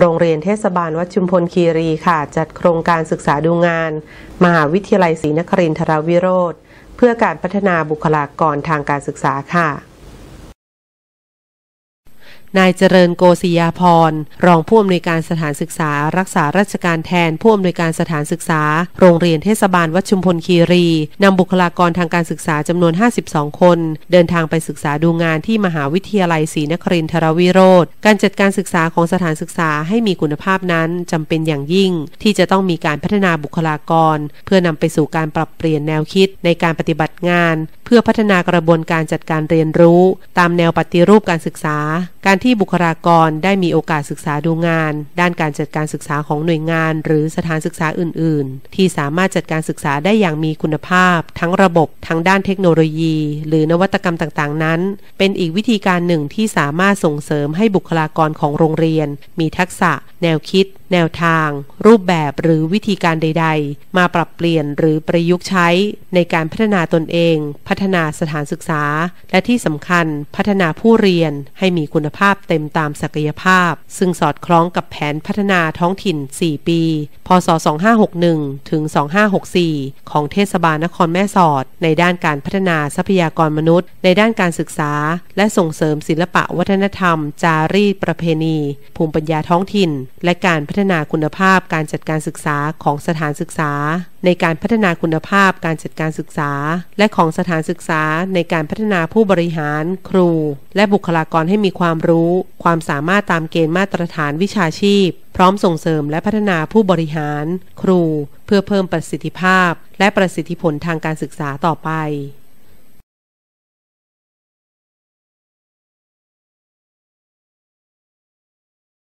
โรงเรียนเทศบาลวัดชุมพลคีรีค่ะ จัดโครงการศึกษาดูงาน มหาวิทยาลัยศรีนครินทราวิโรธเพื่อการพัฒนาบุคลากรทางการศึกษาค่ะ นายเจริญโกศยาพร รองผู้อำนวยการสถานศึกษา รักษาราชการแทนผู้อำนวยการสถานศึกษา โรงเรียนเทศบาลวัดชุมพลคีรีนำบุคลากรทางการศึกษาจำนวน 52 คน เดินทางไปศึกษาดูงานที่มหาวิทยาลัยศรีนครินทรวิโรธการจัดการศึกษาของสถานศึกษาให้มีคุณภาพนั้นจำเป็นอย่างยิ่ง ที่จะต้องมีการพัฒนาบุคลากร เพื่อนำไปสู่การปรับเปลี่ยนแนวคิดในการปฏิบัติงาน เพื่อพัฒนากระบวนการจัดการเรียนรู้ ตามแนวปฏิรูปการศึกษา การที่ที่บุคลากรได้มีโอกาสศึกษาดูงาน ด้านการจัดการศึกษาของหน่วยงาน หรือสถานศึกษาอื่น ๆ ที่สามารถจัดการศึกษาได้อย่างมีคุณภาพ ทั้งระบบทั้งด้านเทคโนโลยี หรือนวัตกรรมต่าง ๆ นั้น เป็นอีกวิธีการหนึ่งที่สามารถส่งเสริมให้บุคลากรของโรงเรียน มีทักษะ แนวคิด แนวทาง รูปแบบหรือวิธีการใด ๆ มาปรับเปลี่ยนหรือประยุกต์ใช้ ในการพัฒนาตนเอง พัฒนาสถานศึกษา และที่สำคัญพัฒนาผู้เรียนให้มีคุณภาพพเต็มตามศักยภาพ ซึ่งสอดคล้องกับแผนพัฒนาท้องถิ่น 4 ปี พศ 2561 ถึง 2564 ของเทศบาลนครแม่สอด ในด้านการพัฒนาทรัพยากรมนุษย์ ในด้านการศึกษา และส่งเสริมศิลปะวัฒนธรรม จารีตประเพณี ภูมิปัญญาท้องถิ่น และการพัฒนาคุณภาพการจัดการศึกษาของสถานศึกษา ในการพัฒนาคุณภาพการจัดการศึกษา และของสถานศึกษาในการพัฒนาผู้บริหาร ครู และบุคลากรให้มีความรู้ ความสามารถตามเกณฑ์มาตรฐานวิชาชีพ พร้อมส่งเสริมและพัฒนาผู้บริหาร ครู เพื่อเพิ่มประสิทธิภาพ และประสิทธิผลทางการศึกษาต่อไป